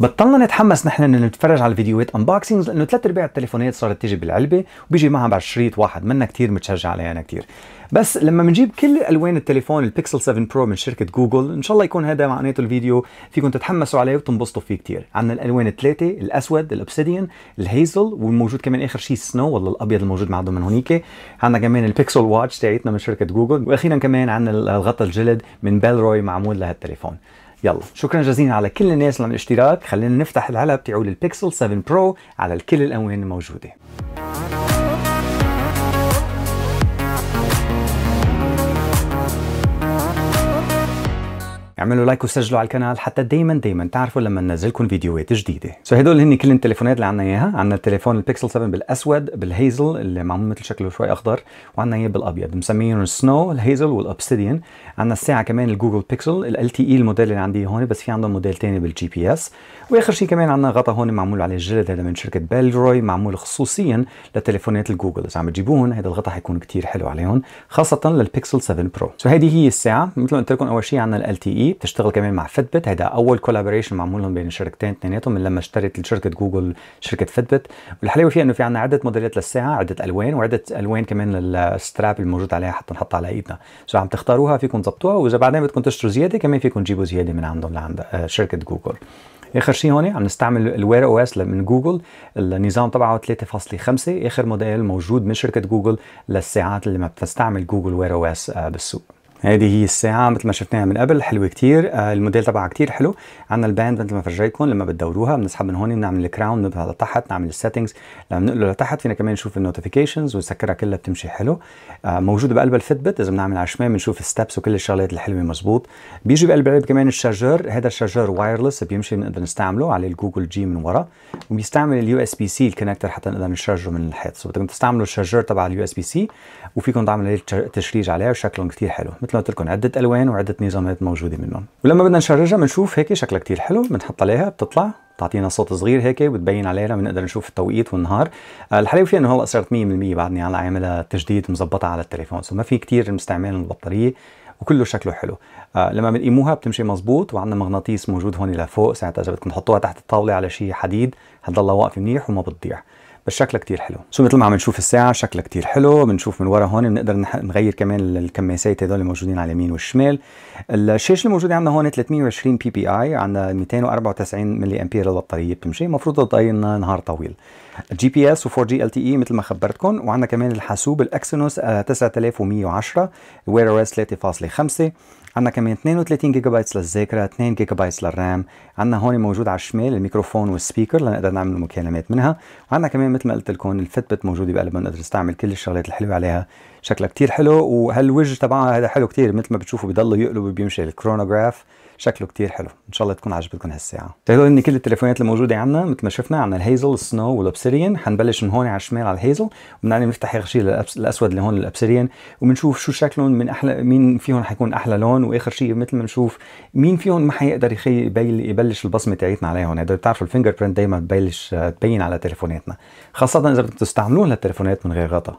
بطلنا نتحمس نحن إنه نتفرج على الفيديوهات unboxings لأنه ثلاث أرباع التليفونات صارت تيجي بالعلبة وبيجي معها بعد شريط واحد منا كثير متشجع عليها أنا كثير بس لما بنجيب كل ألوان التليفون البيكسل 7 Pro من شركة جوجل إن شاء الله يكون هذا معناته الفيديو فيكم تتحمسوا عليه وتنبسطوا فيه كثير عندنا الألوان الثلاثه الأسود ال Obsidian ال Hazel والموجود كمان آخر شيء Snow ولا الأبيض الموجود معهم من هونيك. عندنا كمان ال Pixel Watch تاعتنا من شركة جوجل وأخيرا كمان عندنا الغطاء الجلد من Bellroy معمول لهالتليفون. يلا. شكرا جزيلا على كل الناس الاشتراك خلينا نفتح العلب تاعول البيكسل 7 Pro على الكل الألوان الموجودة. اعملوا لايك وسجلوا على القناة حتى دائما دائما تعرفوا لما ننزلكم فيديوهات جديدة. so هدول هن كل التليفونات اللي عندنا إياها. عندنا التليفون البيكسل 7 بالأسود بال Hazel اللي معمول مثل شكله شوي أخضر وعندنا إياه بالأبيض. مسمينه Snow ال Hazel وال Obsidian عندنا الساعة كمان ال Google Pixel LTE الموديل اللي عندي هون بس في عندهم موديل ثاني بال GPS. وآخر شيء كمان عندنا غطا هون معمول عليه الجلد هذا من شركة Bellroy معمول خصوصيا لتليفونات الجوجل. إذا عم تجيبوهم هذا الغطا حيكون كثير حلو عليهم خاصة للبيكسل 7 Pro so هذه هي الساعة. مثل ما قلت لكم أول شيء عندنا LTE بتشتغل كمان مع Fitbit هذا أول collaboration معمول لهم بين الشركتين اثنيناتهم من لما اشترت شركه جوجل شركة Fitbit والحلاوة فيها إنه في عندنا عدة موديلات للساعة عدة ألوان وعدة ألوان كمان لل strap الموجود عليها حتى نحطها على إيدنا. so عم تختاروها فيكم تظبطوها. وإذا بعدين بدكم تشتروا زيادة كمان فيكم تجيبوا زيادة من عندهم لعند آه، شركة جوجل آخر شيء هون عم نستعمل ال Wear OS من جوجل النظام تبعه 3.5 آخر موديل موجود من شركة جوجل للساعات اللي ما بتستعمل Google Wear OS بالسوق. هذه هي الساعة مثل ما شفناها من قبل حلوة كتير. آه الموديل تبعها كتير حلو. عندنا ال band مثل ما فرجيتكم لما بتدوروها بنسحب من هون بنعمل ال crown بنضغط لتحت نعمل ال settings لما بنقله لتحت فينا كمان نشوف ال notifications ونسكرها كلها بتمشي حلو. آه موجودة بقلب ال Fitbit إذا بنعمل على الشمال بنشوف ال steps وكل الشغلات الحلوة مزبوط. بيجي بقلب العلب كمان ال charger هذا ال charger wireless بيمشي بنقدر نستعمله عليه الجوجل جي من ورا. وبيستعمل ال USB-C ال connector حتى نقدر نشارجه من الحيط. So بدكم تستعملوا ال charger تبع ال USB-C وفيكم تعملوا تشريج عليه وشكلهم كثير حلو. مثل ما قلت لكم عدة ألوان وعدة نظامات موجودة منهم. ولما بدنا نشرجها بنشوف هيك شكلها كتير حلو بنحط عليها بتطلع بتعطينا صوت صغير هيك وبتبين علينا بنقدر نشوف التوقيت والنهار. آه، الحلو فيها إنه هلا صارت 100% بعدني على عاملها تجديد مظبطة على التليفون so ما في كتير مستعمل البطارية وكله شكله حلو. آه لما بنقيموها بتمشي مزبوط وعندنا مغناطيس موجود هون لفوق ساعتها إذا بدكم تحطوها تحت الطاولة على شيء حديد حتضلها واقفة منيح وما بتضيع. بس شكلها كتير حلو. so مثل ما عم نشوف الساعة شكلها كتير حلو. بنشوف من ورا هون بنقدر نغير كمان الكماسات هدول موجودين على اليمين والشمال. الشاشة الموجوده عندنا هون 320 PPI عندنا 294 ملي أمبير البطارية بتمشي. المفروض تضاين نهار طويل. جي بي اس و4 جي ال تي إي مثل ما خبرتكم وعندنا كمان الحاسوب ال Exynos 9110 Wear OS 3.5 عندنا كمان 32 جيجا بايتس للذاكرة 2 جيجا بايتس لل RAM. عندنا هون موجود على الشمال الميكروفون وال speaker لنقدر نعمل مكالمات منها. وعندنا كمان مثل ما قلت لكم ال Fitbit موجوده بقلبها بنقدر نستعمل كل الشغلات الحلوة عليها. شكلها كتير حلو وهالوجه تبعها هذا حلو كتير مثل ما بتشوفوا بضلوا يقلب وبيمشي الكرونوغراف. شكله كتير حلو. إن شاء الله تكون عجبتكم هالساعة. هدول هن كل التليفونات الموجوده عندنا مثل ما شفنا عندنا ال Hazel ال Snow وال Obsidian حنبلش من هون على الشمال على ال Hazel. وبنعني نفتح آخر الاسود اللي هون ال Obsidian وبنشوف شو شكلهم من أحلى مين فيهم حيكون أحلى لون. وآخر شيء مثل ما نشوف مين فيهم ما حيقدر يبلش البصمة تاعتنا عليهم. هدول بتعرفوا ال fingerprint دائما ببلش تبين على تليفوناتنا. خاصه إذا بدكم تستعملون للتليفونات من غير غطا.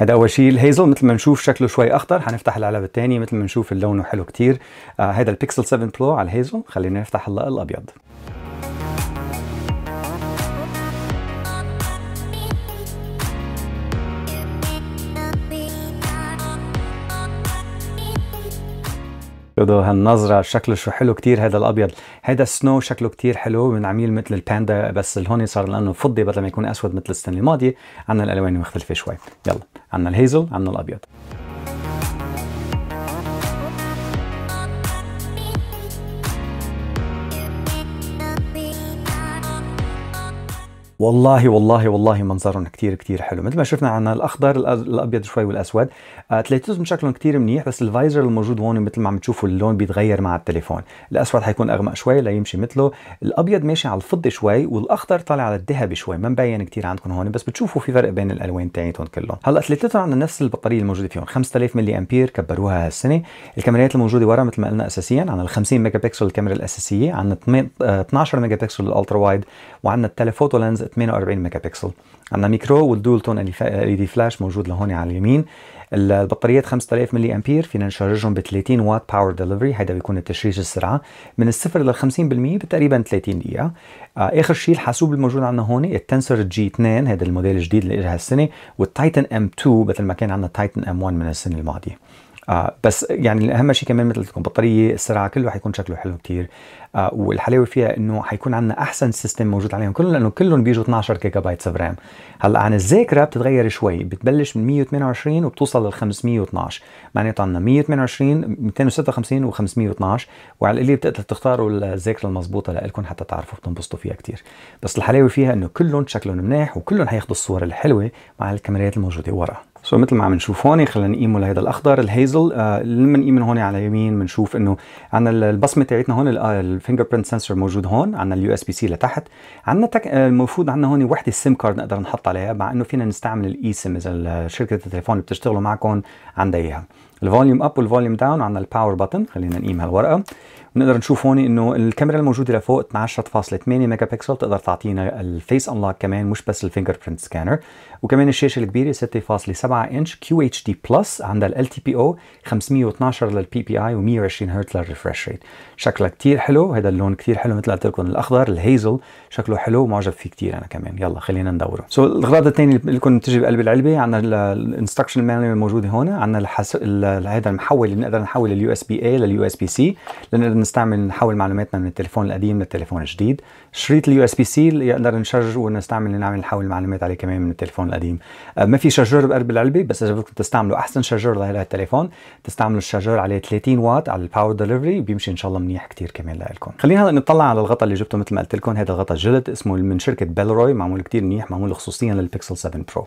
هذا أول شيء. ال Hazel مثل ما نشوف شكله شوي أخضر. حنفتح العلب الثاني مثل ما نشوف اللون حلو كتير. آه البيكسل 7 برو على ال Hazel. خلينا نفتح هلا الأبيض. شوفوا هالنظرة شكله شو حلو كتير هذا الأبيض. هذا ال Snow شكله كتير حلو من عميل مثل ال panda بس هون صار لأنه فضي بدل ما يكون أسود مثل السنة الماضية عنا الألوان مختلفة شوي. يلا عنا الهيزل عنا الأبيض. والله والله والله منظرهم كتير كتير حلو. مثل ما شفنا عنا الأخضر الأبيض شوي والأسود. آه ثلاثتهم شكلهم كتير منيح بس الفايزر الموجود هون مثل ما عم تشوفوا اللون بيتغير مع التليفون. الأسود حيكون أغمق شوي ليمشي مثله. الأبيض ماشي على الفضي شوي والأخضر طالع على الذهبي شوي ما مبين كتير عندكم هون بس بتشوفوا في فرق بين الألوان تاعتهم كلهم. هلأ ثلاثتهم عندنا نفس البطارية الموجودة فيهم 5000 ملي أمبير كبروها هالسنة. الكاميرات الموجودة ورا مثل ما قلنا اساسيا عندنا ال 50 ميجا بكسل الكاميرا الأساسية عندنا 12 megapixel ال ultra wide وعندنا ال telephoto lens 48 ميجا بكسل. عندنا ميكرو وال dual tone LED flash موجود لهون على اليمين. البطاريات 5000 ملي أمبير فينا نشارجهم ب 30 واط power delivery هذا بيكون التشريج السرعة. من الصفر لل 50% بتقريبا 30 دقيقة. آه آخر شيء الحاسوب الموجود عندنا هون ال Tensor G2 هذا الموديل الجديد اللي اجى هالسنة وال Titan M2 مثل ما كان عندنا ال Titan M1 من السنة الماضية. آه بس يعني اهم شيء كمان مثل لكم بطارية السرعة كله حيكون شكله حلو كتير. آه والحلاوة فيها إنه حيكون عندنا أحسن system موجود عليهم كلهم لأنه كلهم بيجوا 12 gigabyte RAM هلأ عن الذاكرة بتتغير شوي بتبلش من 128 وبتوصل لل 512 معناته عندنا 128 256 و512 وعلى القليل بتقدر تختاروا الذاكره المضبوطه لكم حتى تعرفوا بتنبسطوا فيها كتير. بس الحلاوة فيها إنه كلهم شكلهم منيح وكلهم حياخذوا الصور الحلوة مع الكاميرات الموجودة ورا. so مثل ما عم نشوف هون خلينا نقيمه لهذا الأخضر ال Hazel. آه لما نقيم من هون على اليمين بنشوف إنه عندنا البصمة تاعتنا هون ال fingerprint sensor موجود هون عندنا ال USB-C لتحت. عندنا تك... المفروض عندنا هون وحدة SIM card نقدر نحط عليها مع إنه فينا نستعمل ال eSIM إذا شركة التليفون اللي بتشتغلوا معكم عندها إياها. ال volume up وال volume down عندنا ال power button خلينا نقيم هالورقة. بنقدر نشوف هون إنه الكاميرا الموجوده لفوق 12.8 ميجا بكسل تقدر تعطينا ال face unlock كمان مش بس ال fingerprint scanner وكمان الشاشة الكبيرة 6.7 inch QHD plus عندها LTPO 512 لل PPI و120 هرتز لل refresh rate شكلها كثير حلو هذا اللون كثير حلو مثل قلت لكم الأخضر ال Hazel شكله حلو ومعجب فيه كثير أنا كمان. يلا خلينا ندوره. so, الاغراض الثانية اللي لكم تجي بقلب العلبة عندنا ال instruction manual الموجوده هون عندنا الحس... هذا المحول اللي نقدر نحول اليو اس بي اي لليو اس بي سي لنقدر نستعمل نحول معلوماتنا من التليفون القديم للتليفون الجديد. شريط ال USB-C نقدر نشرج ونستعمل نعمل نحول المعلومات عليه كمان من التليفون القديم. ما في charger بقلب العلبة بس إذا بدكم تستعملوا أحسن charger لهذا التليفون تستعملوا ال charger عليه 30 واط على ال power delivery بيمشي إن شاء الله منيح كثير كمان لكم خلينا هلا نطلع على الغطاء اللي جبته مثل ما قلت لكم. هذا الغطاء جلد اسمه من شركة بيلروي معمول كثير منيح معمول خصوصيا للبيكسل 7 برو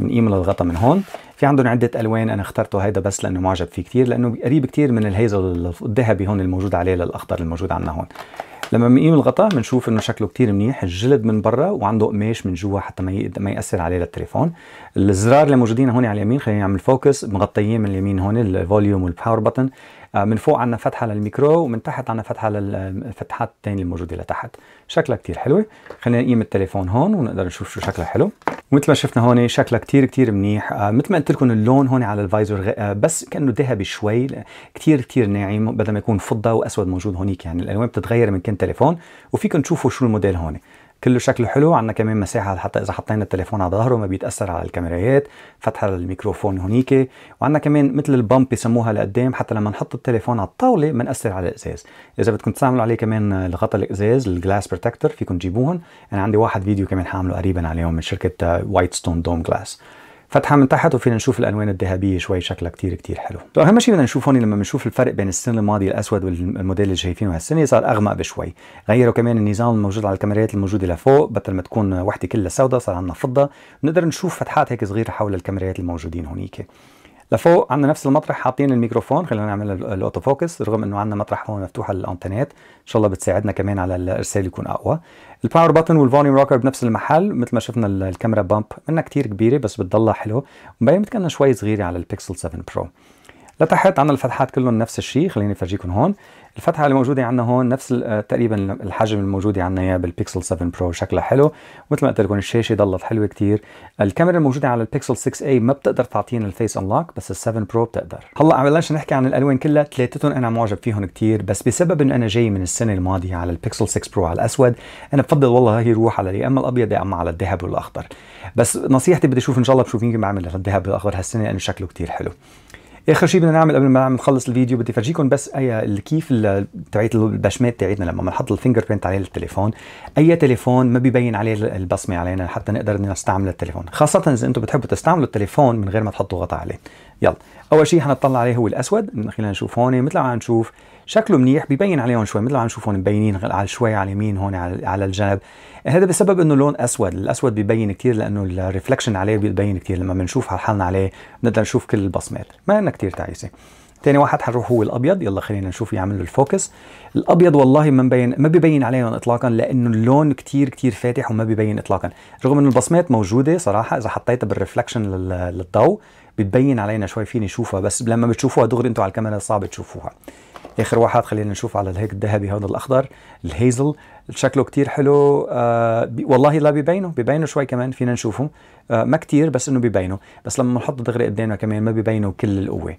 بنقيم الغطاء من هون. في عندهم عدة ألوان أنا اخترته هيدا بس لأنه معجب فيه كثير لأنه قريب كثير من ال Hazel الذهبي هون الموجود عليه للأخضر الموجود عندنا هون. لما بنقيم الغطاء بنشوف إنه شكله كتير منيح الجلد من برا وعنده قماش من جوا حتى ما ما يأثر عليه للتليفون. الزرار اللي موجودين هون على اليمين خلينا نعمل focus مغطيين من اليمين هون ال volume وال power button من فوق عندنا فتحة للميكرو ومن تحت عندنا فتحة للفتحات الثانية الموجودة لتحت. شكلها كتير حلوة. خلينا نقيم التليفون هون ونقدر نشوف شو شكلها حلو. ومثل ما شفنا هون شكلها كتير كتير منيح. آه مثل ما قلت لكم اللون هون على الفايزر آه بس كأنه ذهبي شوي. كتير كتير ناعم بدل ما يكون فضة وأسود موجود هونيك يعني الألوان بتتغير من كل تليفون. وفيكم تشوفوا شو الموديل هون. كله شكله حلو عندنا كمان مساحة حتى إذا حطينا التليفون على ظهره ما بيتأثر على الكاميرات فتحة للميكروفون هونيك وعندنا كمان مثل ال bump بيسموها لقدام حتى لما نحط التليفون على الطاولة ما ناثر على الإزاز. إذا بدكم تستعملوا عليه كمان الغطاء الإزاز ال glass protector فيكم تجيبوهم أنا عندي واحد فيديو كمان حامله قريبا عليهم من شركة Whitestone Dome Glass فتحة من تحت وفينا نشوف الألوان الذهبية شوي شكلها كتير كتير حلو. أهم شيء بدنا نشوف هون لما بنشوف الفرق بين السنة الماضيه الأسود والموديل اللي شايفينه هالسنة صار أغمق بشوي. غيروا كمان النظام الموجود على الكاميرات الموجودة لفوق بدل ما تكون وحدة كلها سوداء صار عندنا فضة. بنقدر نشوف فتحات هيك صغيرة حول الكاميرات الموجودين هونيك. لفوق عندنا نفس المطرح حاطين الميكروفون خلينا نعمل ال auto focus رغم إنه عندنا مطرح هون مفتوح للانترنت إن شاء الله بتساعدنا كمان على الإرسال يكون أقوى. ال power button وال volume rocker بنفس المحل مثل ما شفنا الكاميرا bump منها كتير كبيرة بس بتضلها حلو. مبين كانها شوي صغيرة على البيكسل 7 برو لتحت عندنا الفتحات كلهم نفس الشيء خليني أفرجيكم هون. الفتحة اللي موجودة عندنا هون نفس تقريبا الحجم الموجوده عندنا إياه بالبيكسل 7 برو شكلها حلو. مثل ما قلت لكم الشاشة ضلت حلوة كتير. الكاميرا الموجودة على البيكسل 6 a ما بتقدر تعطينا ال face unlock بس ال 7 برو بتقدر. هلأ عم بلش نحكي عن الألوان كلها ثلاثتهم أنا معجب فيهم كتير بس بسبب إنه أنا جاي من السنة الماضية على البيكسل 6 برو على الأسود أنا بفضل والله هي روح على يا أما الأبيض يا أما على الذهب والأخضر. بس نصيحتي بدي أشوف إن شاء الله بشوف يمكن بعمل الذهب والأخضر هالسنة لأنه شكله كتير حلو. آخر شيء بدنا نعمل قبل ما نخلص الفيديو بدي افرجيكم بس أي كيف تبعت البصمات تاعتنا لما بنحط ال fingerprint عليه التليفون أي تليفون ما بيبين عليه البصمة علينا حتى نقدر نستعمل التليفون خاصة إذا أنتم بتحبوا تستعملوا التليفون من غير ما تحطوا غطاء عليه. يلا. أول شيء حنطلع عليه هو الأسود خلينا نشوف هون مثل ما عم نشوف شكله منيح ببين عليهم شوي مثل ما عم نشوفهم مبينين على شوي على اليمين هون على الجنب. هذا بسبب إنه لون أسود الأسود ببين كثير لأنه ال reflection عليه بيبين كثير لما بنشوف حالنا عليه بنقدر نشوف كل البصمات. ما انها كثير تعيسة. ثاني واحد حنروح هو الأبيض يلا خلينا نشوف يعمل له ال focus. الأبيض والله ما مبين ما ببين عليهم اطلاقا لأنه اللون كتير كتير فاتح وما ببين اطلاقا. رغم إنه البصمات موجودة صراحة إذا حطيتها بالرفلكشن للضوء بتبين علينا شوي فيني اشوفها بس لما بتشوفوها دغري أنتم على الكاميرا صعب تشوفوها. آخر واحد خلينا نشوف على الهيك الذهبي هذا الأخضر الهيزل. شكله كتير حلو آه والله لا بيبينوا بيبينوا شوي كمان فينا نشوفهم آه ما كتير بس إنه بيبينوا بس لما نحطه دغري قدامنا كمان ما بيبينوا كل القوة.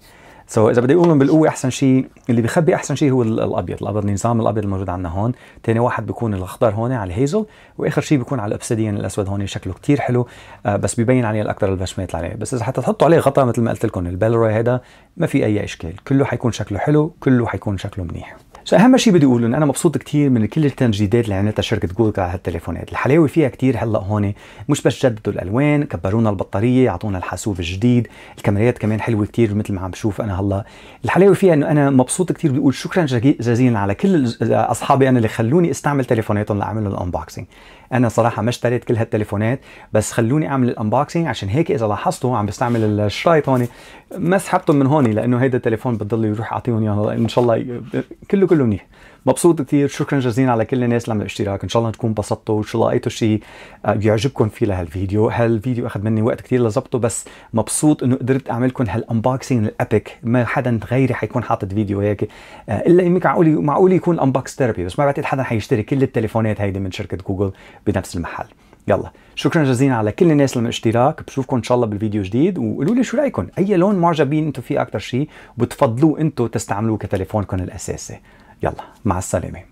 so so, إذا بدي اقولهم بالقوة أحسن شيء اللي بيخبي أحسن شيء هو الأبيض. الأبيض النظام الأبيض الموجود عندنا هون. ثاني واحد بيكون الأخضر هون على ال Hazel وآخر شيء بيكون على ال Obsidian الأسود هون شكله كتير حلو. آه بس بيبين عليه الأكثر البصمات عليه. بس إذا حتى تحطوا عليه غطاء مثل ما قلت لكم ال Bellroy هذا ما في أي إشكال. كله حيكون شكله حلو كله حيكون شكله منيح. so أهم شيء بدي أقوله إنه أنا مبسوط كثير من كل التجديدات اللي عملتها شركة جوجل على هالتليفونات. الحلاوة فيها كثير هلأ هون مش بس جددوا الألوان كبرونا البطارية اعطونا الحاسوب الجديد. الكاميرات كمان حلوة كثير مثل ما عم بشوف أنا هلا الحلاوة فيها إنه أنا مبسوط كثير بدي أقول شكرا جزيلا على كل أصحابي أنا اللي خلوني أستعمل تليفوناتهم لأعمل لهم ال unboxing أنا صراحة ما اشتريت كل هالتليفونات بس خلوني أعمل ال unboxing عشان هيك إذا لاحظتوا عم بستعمل الشرايط هون. ما سحبتهم من هون لأنه هيدا التليفون بضل يروح أعطيهم اياه إن شاء الله كله كله منيح. مبسوط كثير. شكرا جزيلا على كل الناس اللي عملوا اشتراك إن شاء الله تكونوا انبسطتوا. وإن شاء الله لقيتوا شيء آه، بيعجبكم فيه لهالفيديو هالفيديو أخذ مني وقت كثير لظبطه بس مبسوط إنه قدرت اعمل لكم هال unboxing ال epic ما حدا غيري حيكون حاطط فيديو هيك آه، إلا يمكن معقول معقول يكون Unbox Therapy بس ما بعتقد حدا حيشتري كل التليفونات هيدي من شركة جوجل بنفس المحل. يلا. شكرا جزيلا على كل الناس اللي اشتراك بشوفكم إن شاء الله بالفيديو جديد. وقولوا لي شو رأيكم؟ أي لون معجبين أنتم فيه أكثر شيء؟ وبتفضلوه أنتم تستعملوه كتليفونكم الأساسي. يلا مع السلامة.